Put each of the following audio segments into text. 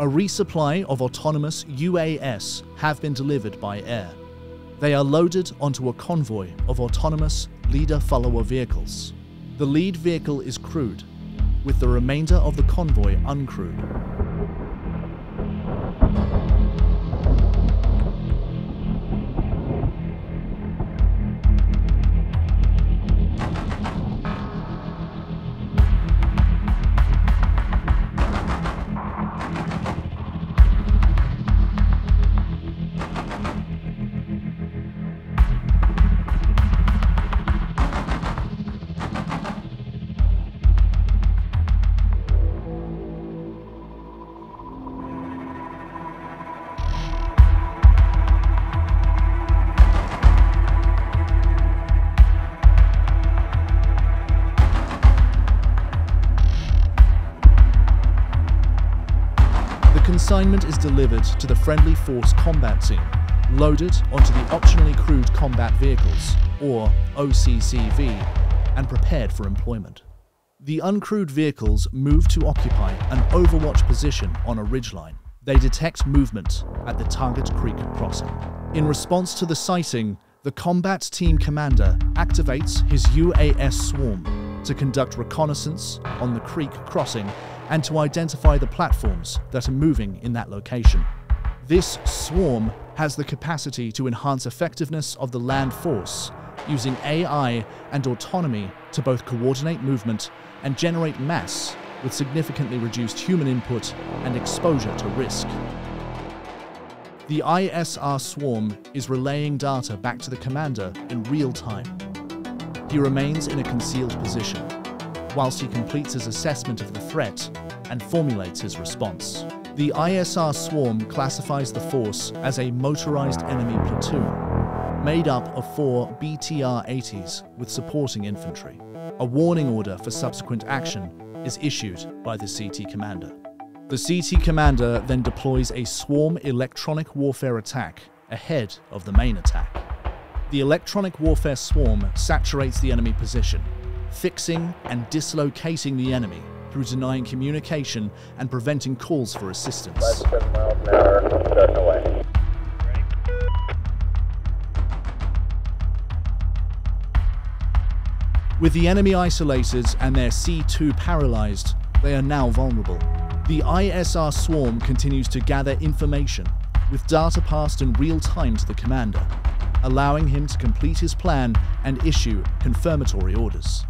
A resupply of autonomous UAS have been delivered by air. They are loaded onto a convoy of autonomous leader-follower vehicles. The lead vehicle is crewed, with the remainder of the convoy uncrewed. The consignment is delivered to the Friendly Force Combat Team, loaded onto the Optionally Crewed Combat Vehicles, or OCCV, and prepared for employment. The uncrewed vehicles move to occupy an overwatch position on a ridgeline. They detect movement at the Target Creek crossing. In response to the sighting, the combat team commander activates his UAS swarm to conduct reconnaissance on the creek crossing and to identify the platforms that are moving in that location. This swarm has the capacity to enhance effectiveness of the land force using AI and autonomy to both coordinate movement and generate mass with significantly reduced human input and exposure to risk. The ISR swarm is relaying data back to the commander in real time. He remains in a concealed position whilst he completes his assessment of the threat and formulates his response. The ISR swarm classifies the force as a motorized enemy platoon, made up of four BTR 80s with supporting infantry. A warning order for subsequent action is issued by the CT commander. The CT commander then deploys a swarm electronic warfare attack ahead of the main attack. The electronic warfare swarm saturates the enemy position, fixing and dislocating the enemy through denying communication and preventing calls for assistance. Seven miles an hour, starting away. With the enemy isolated and their C2 paralyzed, they are now vulnerable. The ISR swarm continues to gather information, with data passed in real time to the commander, allowing him to complete his plan and issue confirmatory orders.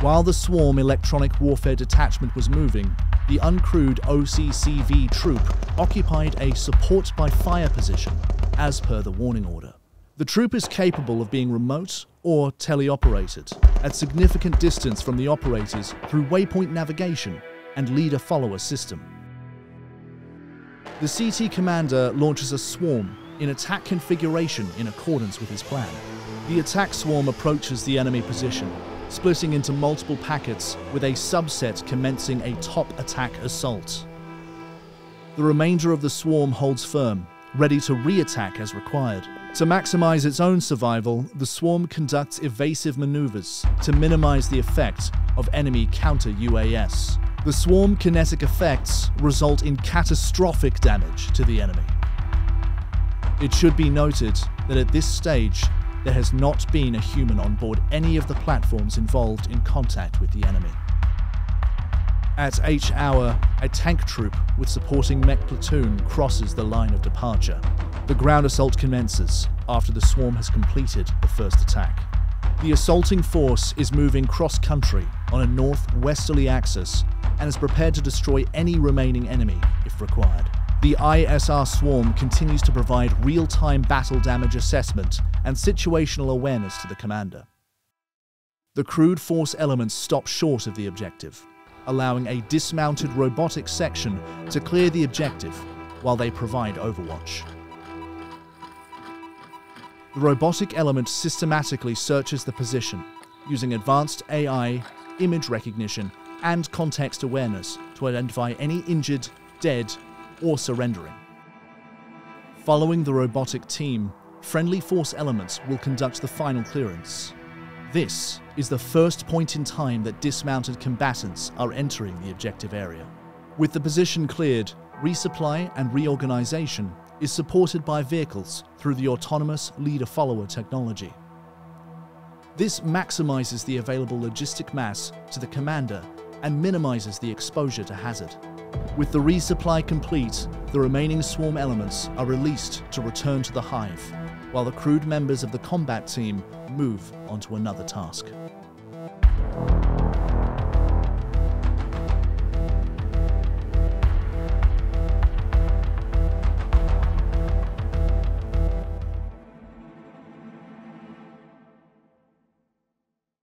While the swarm electronic warfare detachment was moving, the uncrewed OCCV troop occupied a support by fire position, as per the warning order. The troop is capable of being remote or teleoperated at significant distance from the operators through waypoint navigation and leader follower system. The CT commander launches a swarm in attack configuration in accordance with his plan. The attack swarm approaches the enemy position, splitting into multiple packets with a subset commencing a top attack assault. The remainder of the swarm holds firm, ready to re-attack as required. To maximize its own survival, the swarm conducts evasive maneuvers to minimize the effect of enemy counter UAS. The swarm kinetic effects result in catastrophic damage to the enemy. It should be noted that at this stage, there has not been a human on board any of the platforms involved in contact with the enemy. At H hour, a tank troop with supporting mech platoon crosses the line of departure. The ground assault commences after the swarm has completed the first attack. The assaulting force is moving cross country on a north-westerly axis and is prepared to destroy any remaining enemy if required. The ISR swarm continues to provide real-time battle damage assessment and situational awareness to the commander. The crewed force elements stop short of the objective, allowing a dismounted robotic section to clear the objective while they provide overwatch. The robotic element systematically searches the position using advanced AI, image recognition, and context awareness to identify any injured, dead, or surrendering. Following the robotic team, friendly force elements will conduct the final clearance. This is the first point in time that dismounted combatants are entering the objective area. With the position cleared, resupply and reorganization is supported by vehicles through the autonomous leader-follower technology. This maximizes the available logistic mass to the commander and minimizes the exposure to hazard. With the resupply complete, the remaining swarm elements are released to return to the hive, while the crewed members of the combat team move onto another task.